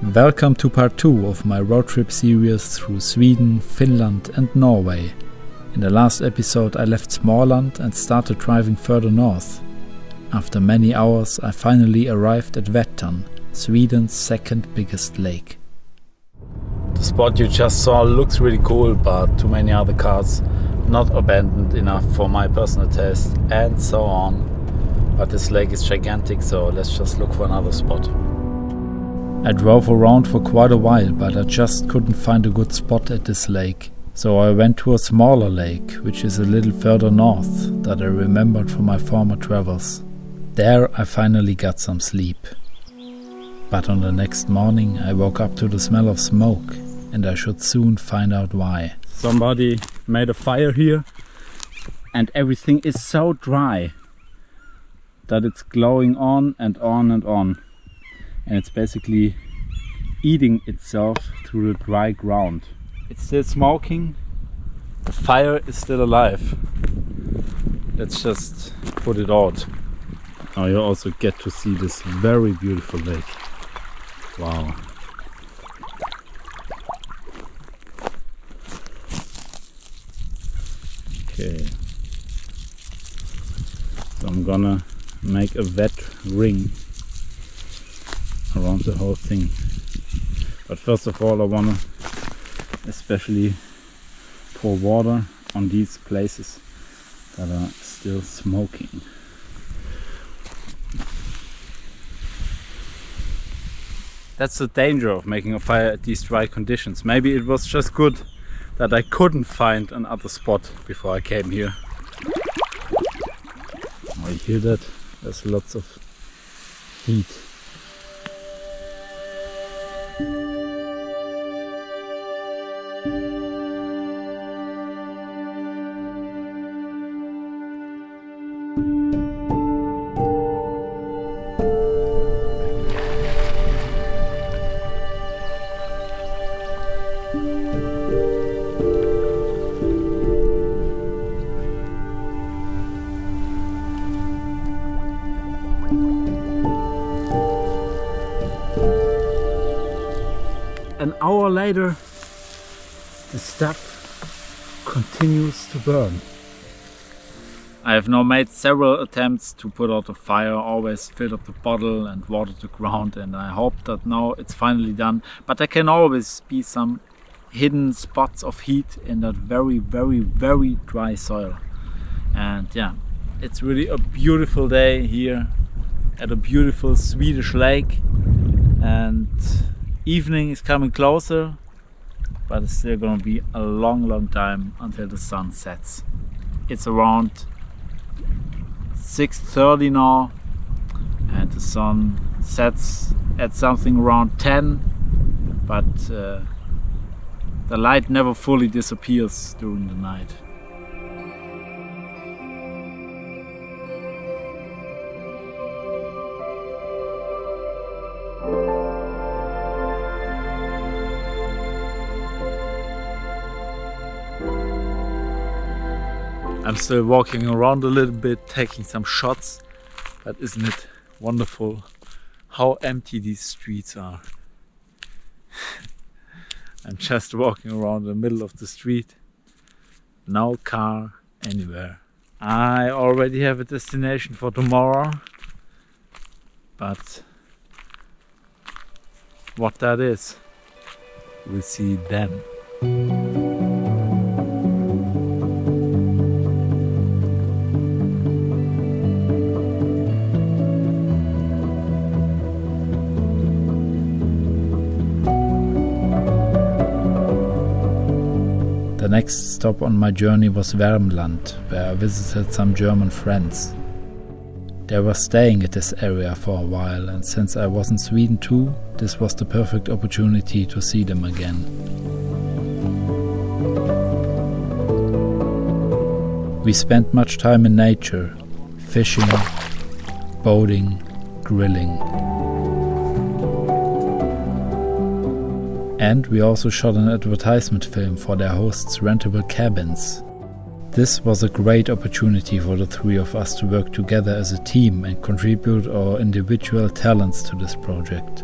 Welcome to part 2 of my road trip series through Sweden, Finland, and Norway. In the last episode, I left Småland and started driving further north. After many hours, I finally arrived at Vättern, Sweden's second biggest lake. The spot you just saw looks really cool, but too many other cars not abandoned enough for my personal taste, and so on. But this lake is gigantic, so let's just look for another spot. I drove around for quite a while, but I just couldn't find a good spot at this lake. So I went to a smaller lake, which is a little further north, that I remembered from my former travels. There I finally got some sleep. But on the next morning I woke up to the smell of smoke, and I should soon find out why. Somebody made a fire here, and everything is so dry that it's glowing on and on and on and it's basically eating itself through the dry ground. It's still smoking, the fire is still alive. Let's just put it out. Now you also get to see this very beautiful lake. Wow. Okay. So I'm gonna make a wet ring around the whole thing. But first of all I wanna especially pour water on these places that are still smoking. That's the danger of making a fire at these dry conditions. Maybe it was just good that I couldn't find another spot before I came here. I hear that? There's lots of heat. An hour later, the stuff continues to burn. I have now made several attempts to put out the fire, always filled up the bottle and watered the ground and I hope that now it's finally done. But there can always be some hidden spots of heat in that very, very, very dry soil. And yeah, it's really a beautiful day here at a beautiful Swedish lake. And evening is coming closer but it's still gonna be a long long time until the sun sets. It's around 6.30 now and the sun sets at something around 10 but uh, the light never fully disappears during the night I'm still walking around a little bit, taking some shots, but isn't it wonderful how empty these streets are? I'm just walking around the middle of the street, no car anywhere. I already have a destination for tomorrow, but what that is, we'll see then. Next stop on my journey was Värmland, where I visited some German friends. They were staying at this area for a while, and since I was in Sweden too, this was the perfect opportunity to see them again. We spent much time in nature, fishing, boating, grilling. And we also shot an advertisement film for their host's rentable cabins. This was a great opportunity for the three of us to work together as a team and contribute our individual talents to this project.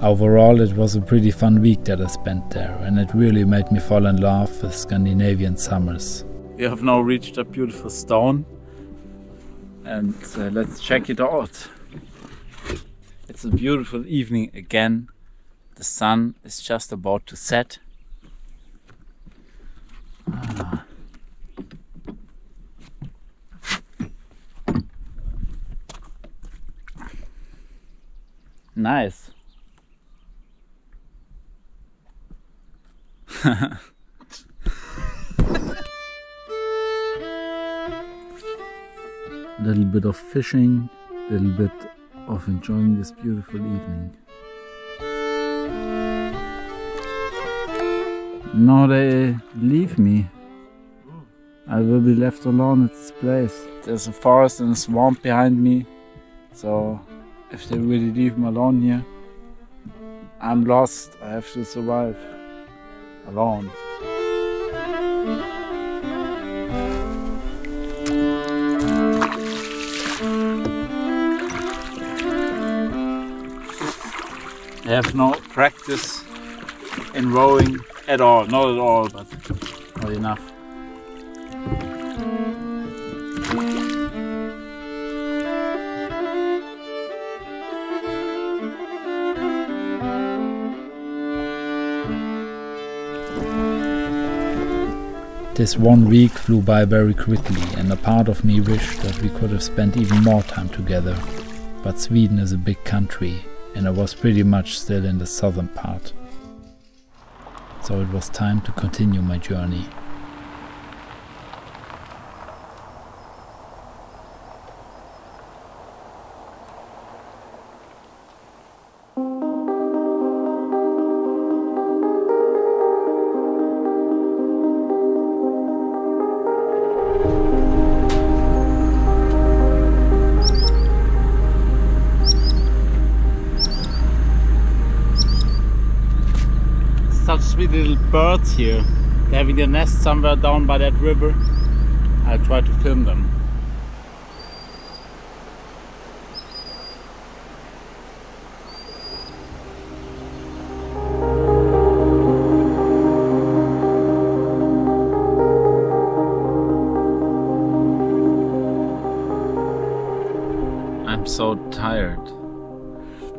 Overall, it was a pretty fun week that I spent there, and it really made me fall in love with Scandinavian summers. We have now reached a beautiful stone, and uh, let's check it out. It's a beautiful evening again. The sun is just about to set. Ah. Nice. little bit of fishing, little bit of enjoying this beautiful evening. Now they leave me. I will be left alone at this place. There's a forest and a swamp behind me, so if they really leave me alone here, I'm lost. I have to survive alone. I have no practice in rowing at all, not at all, but not enough. This one week flew by very quickly, and a part of me wished that we could have spent even more time together. But Sweden is a big country, and I was pretty much still in the southern part. So it was time to continue my journey. Sweet little birds here. They're having their nest somewhere down by that river. I'll try to film them. I'm so tired.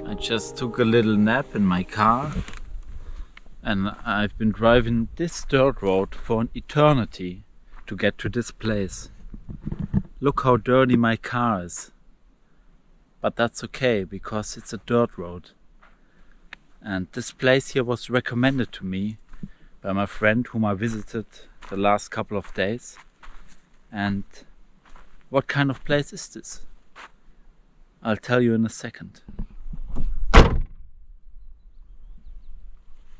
I just took a little nap in my car and I've been driving this dirt road for an eternity to get to this place. Look how dirty my car is. But that's okay because it's a dirt road. And this place here was recommended to me by my friend whom I visited the last couple of days. And what kind of place is this? I'll tell you in a second.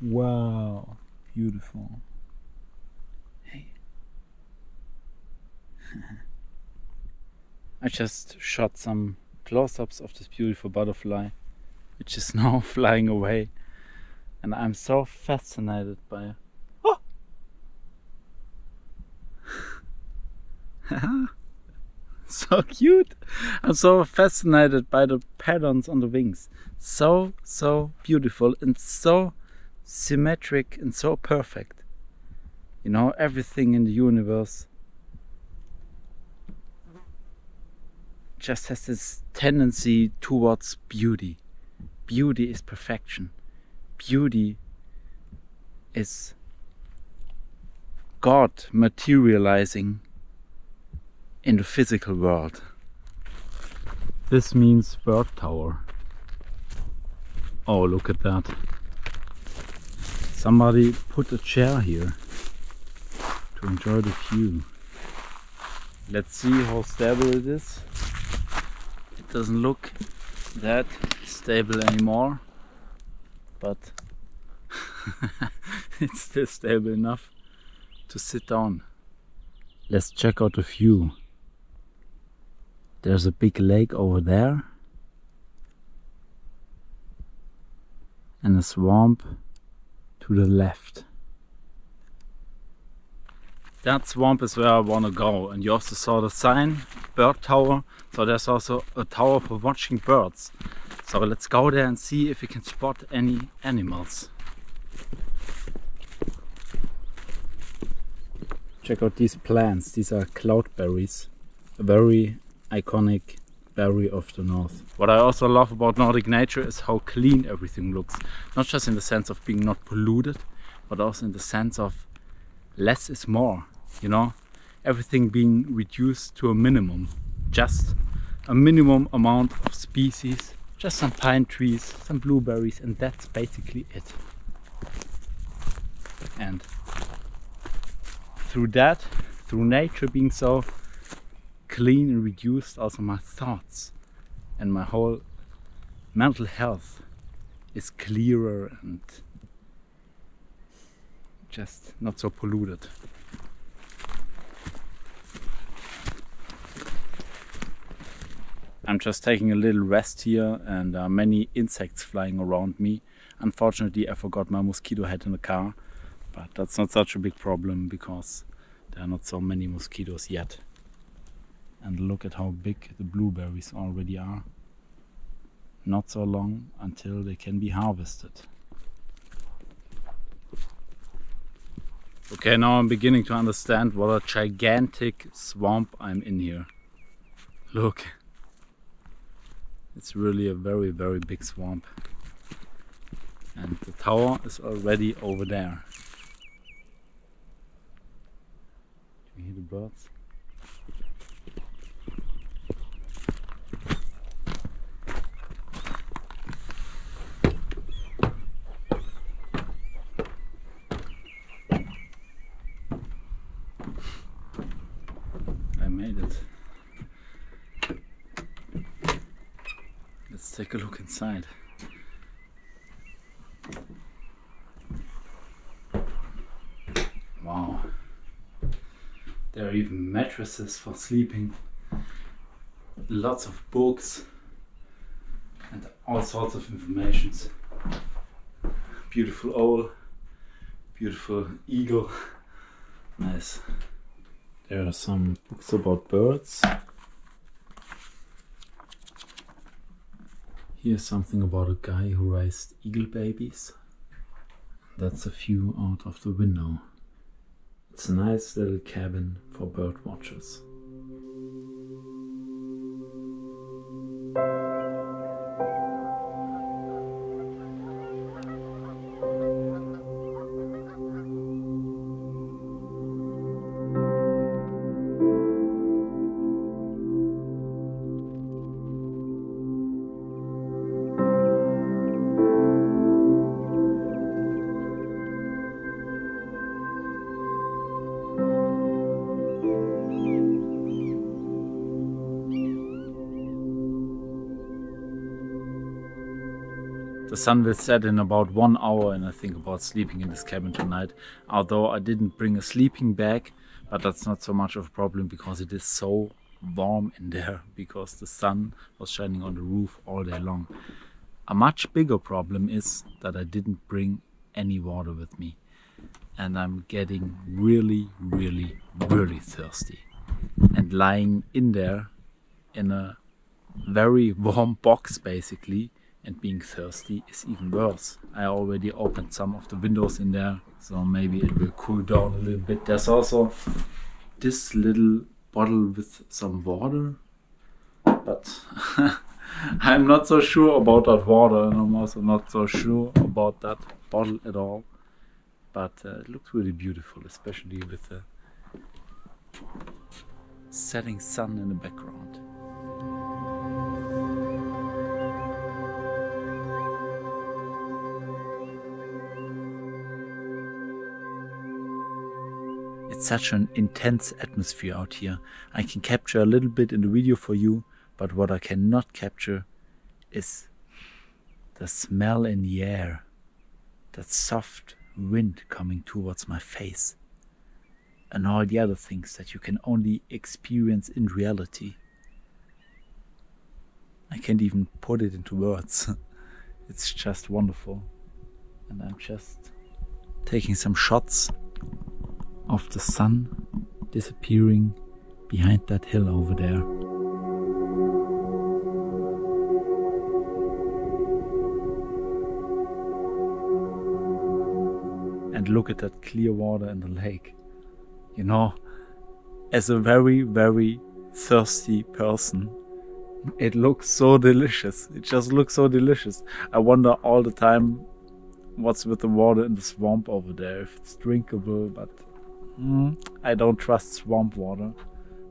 Wow, beautiful. Hey. I just shot some close ups of this beautiful butterfly, which is now flying away. And I'm so fascinated by it. Oh! so cute! I'm so fascinated by the patterns on the wings. So, so beautiful and so symmetric and so perfect. You know, everything in the universe just has this tendency towards beauty. Beauty is perfection. Beauty is God materializing in the physical world. This means bird tower. Oh, look at that. Somebody put a chair here to enjoy the view. Let's see how stable it is. It doesn't look that stable anymore, but it's still stable enough to sit down. Let's check out the view. There's a big lake over there and a swamp to the left. That swamp is where I want to go and you also saw the sign, bird tower, so there's also a tower for watching birds. So let's go there and see if we can spot any animals. Check out these plants. These are cloudberries. A very iconic berry of the north. What I also love about Nordic nature is how clean everything looks. Not just in the sense of being not polluted, but also in the sense of less is more, you know? Everything being reduced to a minimum. Just a minimum amount of species, just some pine trees, some blueberries, and that's basically it. And through that, through nature being so clean and reduced, also my thoughts and my whole mental health is clearer and just not so polluted. I'm just taking a little rest here and there are many insects flying around me. Unfortunately I forgot my mosquito head in the car but that's not such a big problem because there are not so many mosquitoes yet. And look at how big the blueberries already are. Not so long until they can be harvested. Okay, now I'm beginning to understand what a gigantic swamp I'm in here. Look. It's really a very, very big swamp. And the tower is already over there. Do You hear the birds? I made it. Let's take a look inside. Wow. There are even mattresses for sleeping, lots of books, and all sorts of informations. Beautiful owl, beautiful eagle. Nice. There are some books about birds. Here's something about a guy who raised eagle babies. That's a view out of the window. It's a nice little cabin for bird watchers. Sun will set in about one hour and I think about sleeping in this cabin tonight. Although I didn't bring a sleeping bag, but that's not so much of a problem because it is so warm in there because the sun was shining on the roof all day long. A much bigger problem is that I didn't bring any water with me and I'm getting really, really, really thirsty. And lying in there in a very warm box basically and being thirsty is even worse. I already opened some of the windows in there, so maybe it will cool down a little bit. There's also this little bottle with some water, but I'm not so sure about that water, and I'm also not so sure about that bottle at all. But uh, it looks really beautiful, especially with the setting sun in the background. It's such an intense atmosphere out here. I can capture a little bit in the video for you, but what I cannot capture is the smell in the air, that soft wind coming towards my face, and all the other things that you can only experience in reality. I can't even put it into words. it's just wonderful. And I'm just taking some shots of the sun disappearing behind that hill over there. And look at that clear water in the lake. You know, as a very, very thirsty person, it looks so delicious. It just looks so delicious. I wonder all the time what's with the water in the swamp over there, if it's drinkable, but mm, I don't trust swamp water.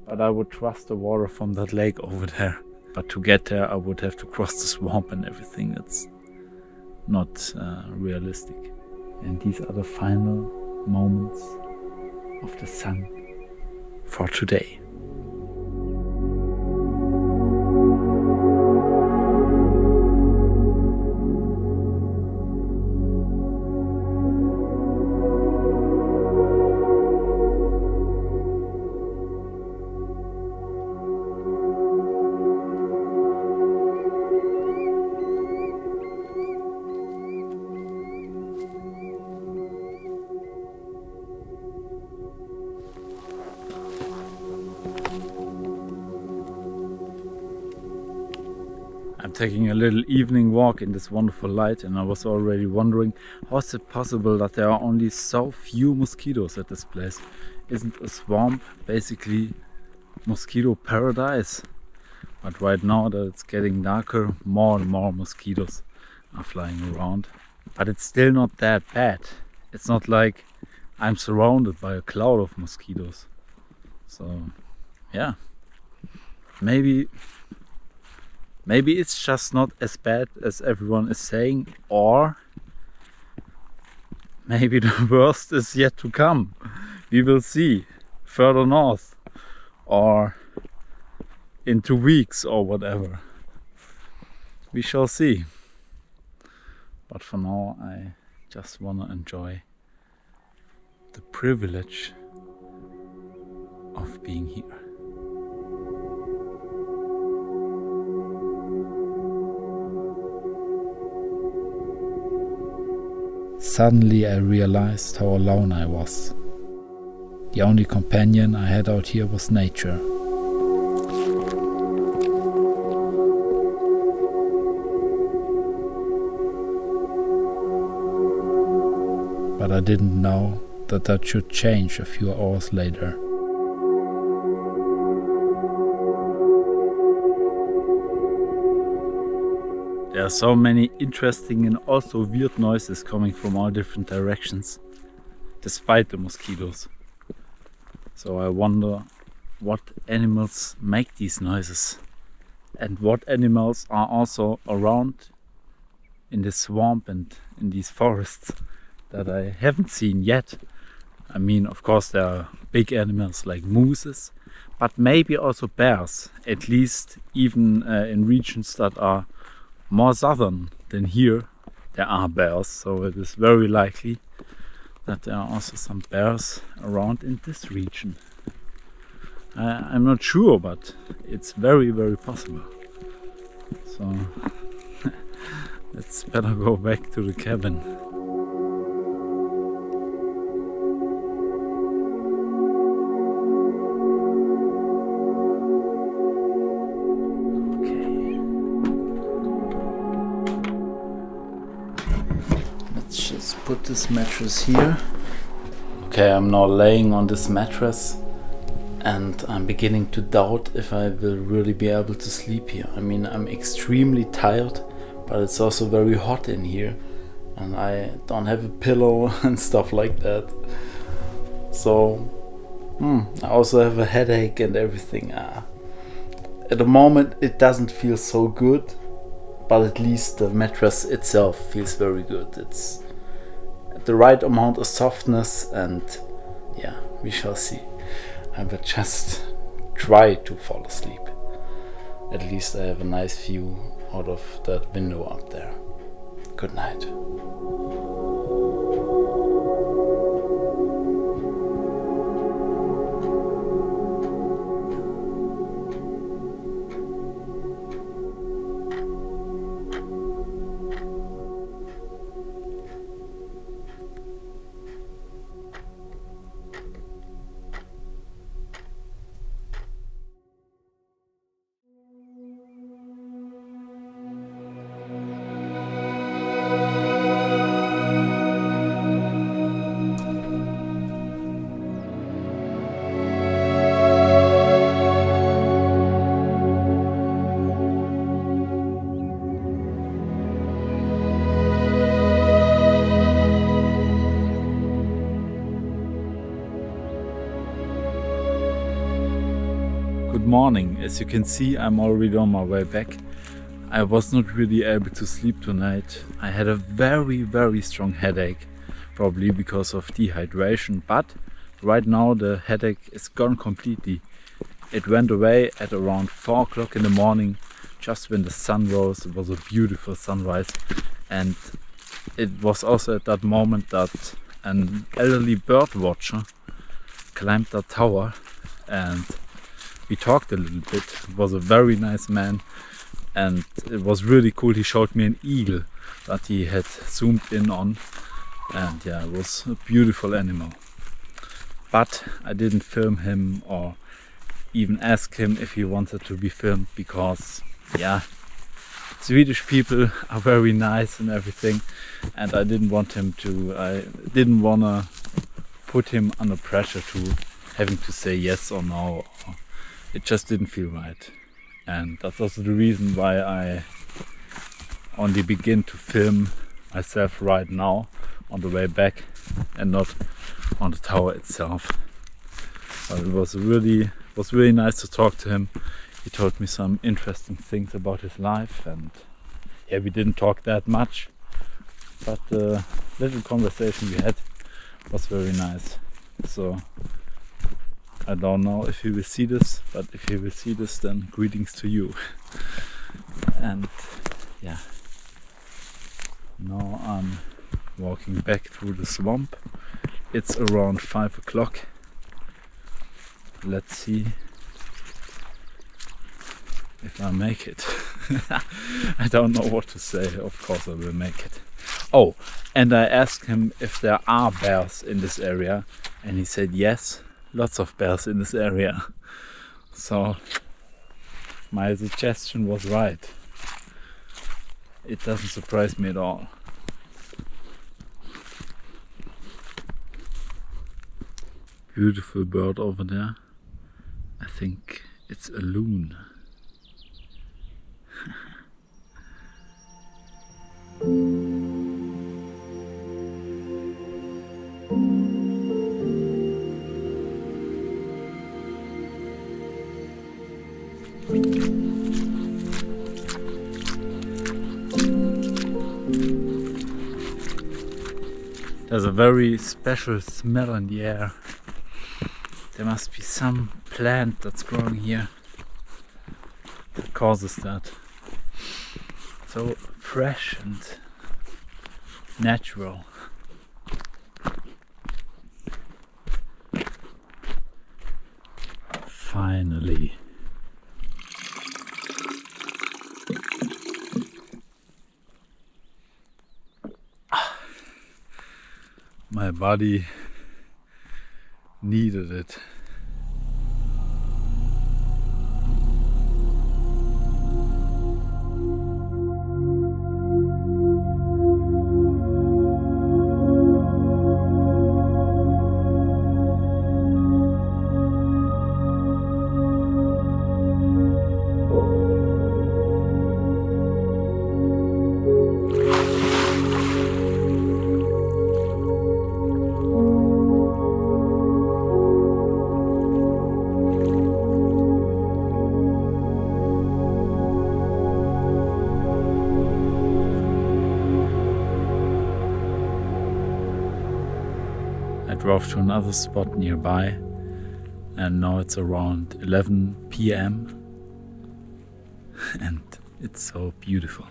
But I would trust the water from that lake over there. But to get there, I would have to cross the swamp and everything. It's not uh, realistic. And these are the final moments of the sun for today. Taking a little evening walk in this wonderful light and I was already wondering how is it possible that there are only so few mosquitoes at this place? Isn't a swamp basically mosquito paradise? But right now that it's getting darker, more and more mosquitoes are flying around. But it's still not that bad. It's not like I'm surrounded by a cloud of mosquitoes. So yeah, maybe Maybe it's just not as bad as everyone is saying, or maybe the worst is yet to come. We will see further north or in two weeks or whatever. We shall see. But for now, I just want to enjoy the privilege of being here. Suddenly I realized how alone I was. The only companion I had out here was nature. But I didn't know that that should change a few hours later. Are so many interesting and also weird noises coming from all different directions, despite the mosquitoes. So I wonder what animals make these noises and what animals are also around in the swamp and in these forests that I haven't seen yet. I mean, of course, there are big animals like mooses, but maybe also bears, at least even uh, in regions that are more southern than here there are bears so it is very likely that there are also some bears around in this region. I'm not sure but it's very very possible. So let's better go back to the cabin put this mattress here. Okay, I'm now laying on this mattress and I'm beginning to doubt if I will really be able to sleep here. I mean, I'm extremely tired, but it's also very hot in here and I don't have a pillow and stuff like that. So, hmm, I also have a headache and everything. Uh, at the moment, it doesn't feel so good, but at least the mattress itself feels very good. It's the right amount of softness and yeah we shall see. I will just try to fall asleep. At least I have a nice view out of that window up there. Good night morning. As you can see, I'm already on my way back. I was not really able to sleep tonight. I had a very, very strong headache, probably because of dehydration, but right now the headache is gone completely. It went away at around 4 o'clock in the morning, just when the sun rose. It was a beautiful sunrise, and it was also at that moment that an elderly bird watcher climbed the tower and we talked a little bit. It was a very nice man and it was really cool. He showed me an eagle that he had zoomed in on and yeah, it was a beautiful animal. But I didn't film him or even ask him if he wanted to be filmed because yeah, Swedish people are very nice and everything and I didn't want him to I didn't wanna put him under pressure to having to say yes or no it just didn't feel right. And that's also the reason why I only begin to film myself right now on the way back and not on the tower itself. But it was really was really nice to talk to him. He told me some interesting things about his life and yeah we didn't talk that much but the little conversation we had was very nice. So I don't know if he will see this, but if he will see this, then greetings to you. and yeah, now I'm walking back through the swamp. It's around five o'clock. Let's see if I make it. I don't know what to say. Of course, I will make it. Oh, and I asked him if there are bears in this area, and he said yes lots of bears in this area. So my suggestion was right. It doesn't surprise me at all. Beautiful bird over there. I think it's a loon. Very special smell in the air. There must be some plant that's growing here that causes that. So fresh and natural. Finally. My body needed it. Drove to another spot nearby, and now it's around 11 p.m. and it's so beautiful.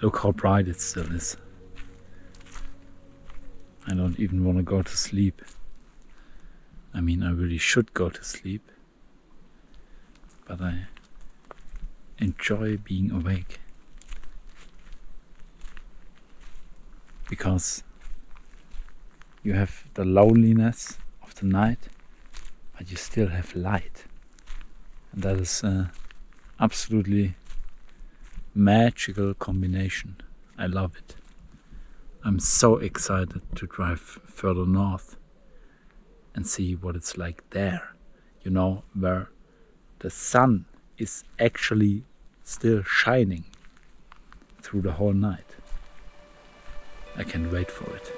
Look how bright it still is. I don't even want to go to sleep. I mean, I really should go to sleep, but I enjoy being awake because you have the loneliness of the night, but you still have light. And that is an absolutely magical combination. I love it. I'm so excited to drive further north and see what it's like there. You know, where the sun is actually still shining through the whole night. I can't wait for it.